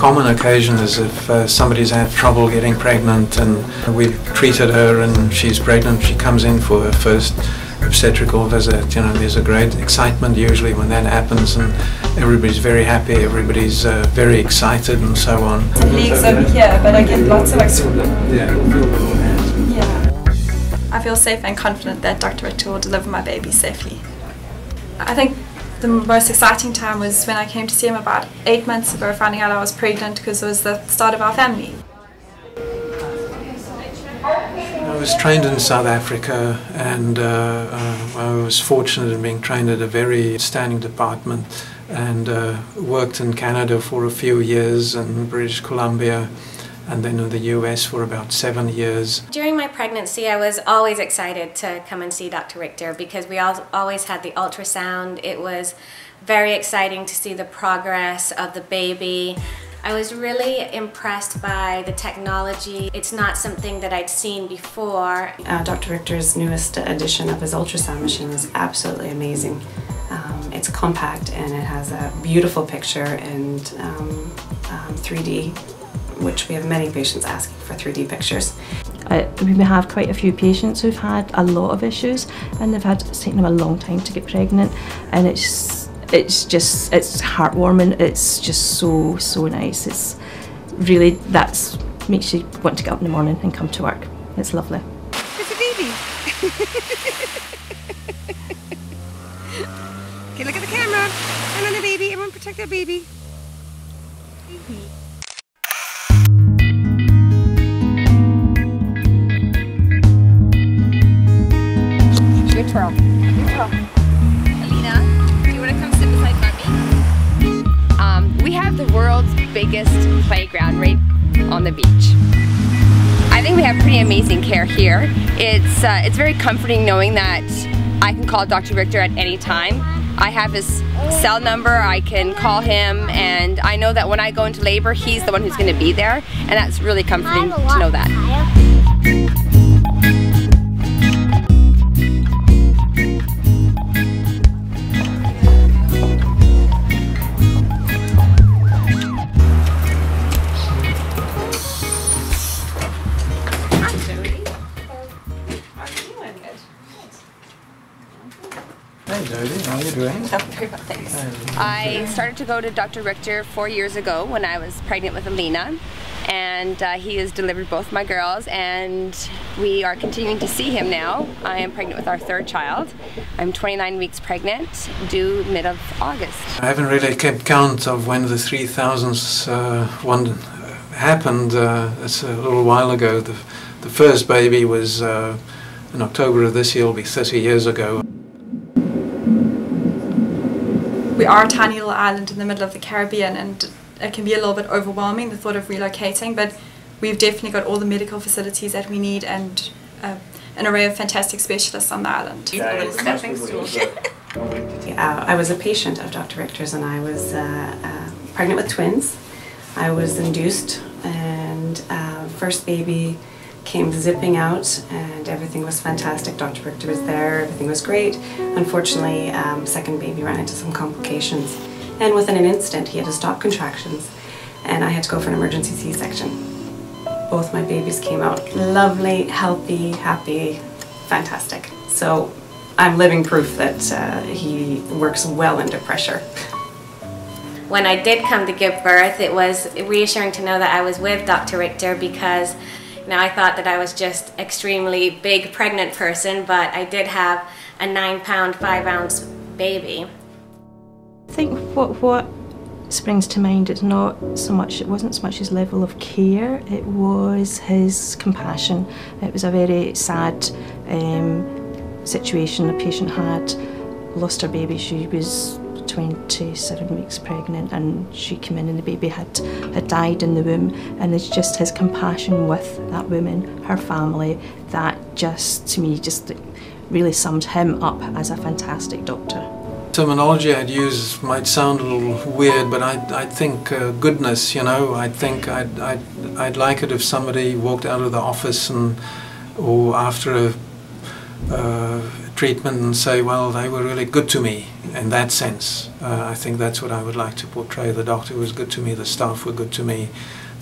common occasion is if uh, somebody's had trouble getting pregnant and we've treated her and she's pregnant, she comes in for her first obstetrical visit. You know, there's a great excitement usually when that happens and everybody's very happy, everybody's uh, very excited and so on. Legs over here, but I get lots of extra. Yeah. Yeah. I feel safe and confident that Dr. Richter will deliver my baby safely. I think the most exciting time was when I came to see him about eight months ago, finding out I was pregnant because it was the start of our family. I was trained in South Africa and uh, uh, I was fortunate in being trained at a very standing department and uh, worked in Canada for a few years and British Columbia and then in the US for about seven years. During my pregnancy, I was always excited to come and see Dr. Richter because we all, always had the ultrasound. It was very exciting to see the progress of the baby. I was really impressed by the technology. It's not something that I'd seen before. Uh, Dr. Richter's newest edition of his ultrasound machine is absolutely amazing. Um, it's compact and it has a beautiful picture and um, um, 3D, which we have many patients asking for 3D pictures. Uh, we have quite a few patients who've had a lot of issues and they've had it's taken them a long time to get pregnant and it's it's just it's heartwarming. It's just so so nice. It's really that's makes you want to get up in the morning and come to work. It's lovely. It's a baby. Okay look at the camera. And on the baby. Everyone protect their baby. Baby Alina, do you want to come sit beside Mommy? Um, we have the world's biggest playground right on the beach. I think we have pretty amazing care here. It's, uh, it's very comforting knowing that I can call Dr. Richter at any time. I have his cell number, I can call him, and I know that when I go into labor, he's the one who's going to be there, and that's really comforting to know that. I started to go to Dr. Richter four years ago when I was pregnant with Alina and uh, he has delivered both my girls and we are continuing to see him now. I am pregnant with our third child. I'm 29 weeks pregnant, due mid of August. I haven't really kept count of when the 3000th uh, one happened. Uh, it's a little while ago. The, the first baby was uh, in October of this year, will be 30 years ago. We are a tiny little island in the middle of the Caribbean and it can be a little bit overwhelming, the thought of relocating, but we've definitely got all the medical facilities that we need and uh, an array of fantastic specialists on the island. Uh, I was a patient of Dr. Richter's and I was uh, uh, pregnant with twins. I was induced and uh, first baby came zipping out and everything was fantastic. Dr. Richter was there, everything was great. Unfortunately, um, second baby ran into some complications and within an instant he had to stop contractions and I had to go for an emergency C-section. Both my babies came out lovely, healthy, happy, fantastic. So I'm living proof that uh, he works well under pressure. When I did come to give birth, it was reassuring to know that I was with Dr. Richter because now I thought that I was just extremely big pregnant person, but I did have a nine pound, five ounce baby. I think what what springs to mind is not so much it wasn't so much his level of care it was his compassion it was a very sad um, situation the patient had lost her baby she was 27 weeks pregnant and she came in and the baby had had died in the womb. And it's just his compassion with that woman her family that just to me just really summed him up as a fantastic doctor. Terminology I'd use might sound a little weird, but I, I think uh, goodness, you know, I think I'd, I'd, I'd like it if somebody walked out of the office and, or after a uh, treatment and say, well, they were really good to me in that sense. Uh, I think that's what I would like to portray. The doctor was good to me, the staff were good to me.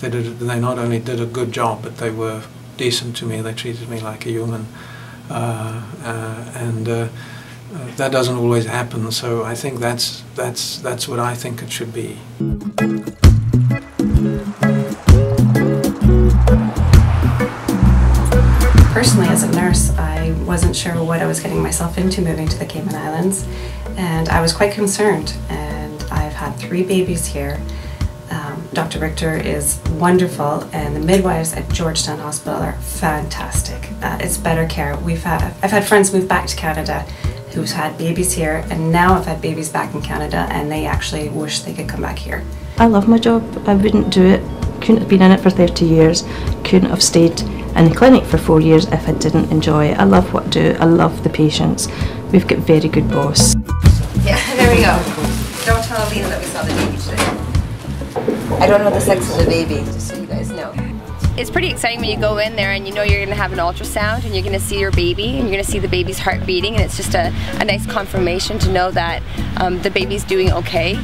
They, did, they not only did a good job, but they were decent to me. They treated me like a human. Uh, uh, and uh, uh, that doesn't always happen, so I think that's, that's, that's what I think it should be. I wasn't sure what I was getting myself into moving to the Cayman Islands, and I was quite concerned. And I've had three babies here. Um, Dr. Richter is wonderful, and the midwives at George Town Hospital are fantastic. Uh, it's better care. We've had I've had friends move back to Canada who's had babies here, and now I've had babies back in Canada, and they actually wish they could come back here. I love my job. I wouldn't do it. Couldn't have been in it for 30 years. Couldn't have stayed in the clinic for four years if I didn't enjoy it. I love what I do. I love the patients. We've got very good boss. Yeah, there we go. Don't tell Alina that we saw the baby today. I don't know the sex of the baby, just so you guys know. It's pretty exciting when you go in there and you know you're going to have an ultrasound and you're going to see your baby and you're going to see the baby's heart beating and it's just a, a nice confirmation to know that um, the baby's doing okay.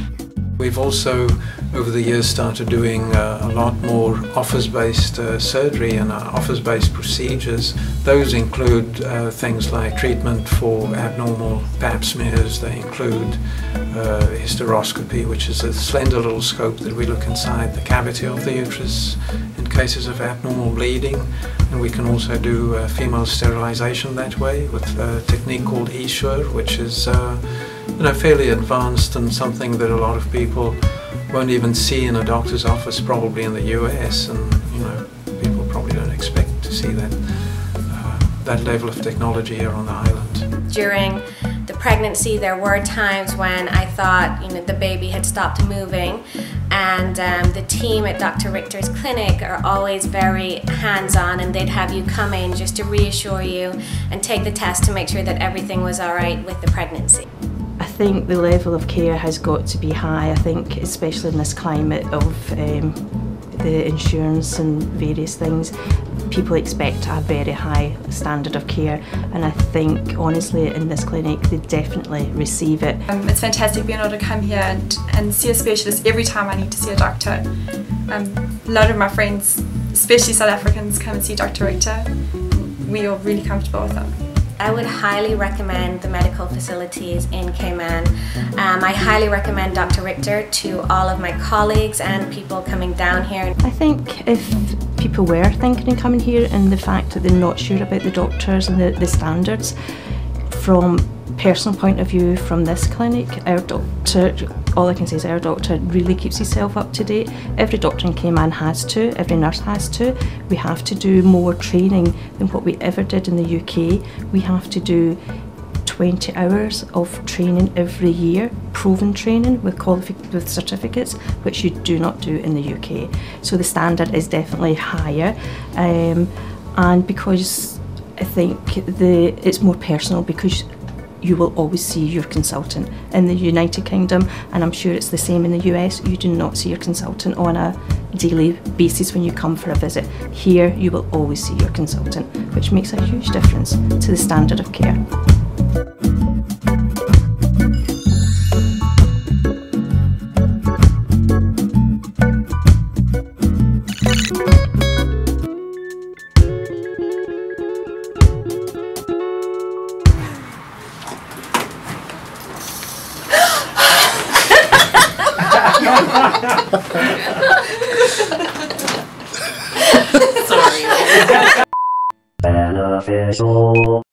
We've also, over the years, started doing uh, a lot more office-based uh, surgery and uh, office-based procedures. Those include uh, things like treatment for abnormal pap smears. They include uh, hysteroscopy, which is a slender little scope that we look inside the cavity of the uterus in cases of abnormal bleeding. And we can also do uh, female sterilization that way with a technique called Essure, which is you know, fairly advanced and something that a lot of people won't even see in a doctor's office probably in the US and you know people probably don't expect to see that uh, that level of technology here on the island. During the pregnancy there were times when I thought you know the baby had stopped moving and um, the team at Dr. Richter's clinic are always very hands-on and they'd have you come in just to reassure you and take the test to make sure that everything was alright with the pregnancy. I think the level of care has got to be high. I think, especially in this climate of um, the insurance and various things, people expect a very high standard of care, and I think, honestly, in this clinic, they definitely receive it. Um, it's fantastic being able to come here and, and see a specialist every time I need to see a doctor. Um, a lot of my friends, especially South Africans, come and see Dr. Richter. We are really comfortable with them. I would highly recommend the medical facilities in Cayman. Um, I highly recommend Dr. Richter to all of my colleagues and people coming down here. I think if people were thinking of coming here and the fact that they're not sure about the doctors and the, the standards, from personal point of view from this clinic, our doctor, all I can say is our doctor really keeps himself up to date. Every doctor in Cayman has to, every nurse has to. We have to do more training than what we ever did in the UK. We have to do 20 hours of training every year, proven training with, with certificates, which you do not do in the UK. So the standard is definitely higher. Um, and because I think the it's more personal because you will always see your consultant. In the United Kingdom, and I'm sure it's the same in the US, you do not see your consultant on a daily basis when you come for a visit. Here, you will always see your consultant, which makes a huge difference to the standard of care. しょう。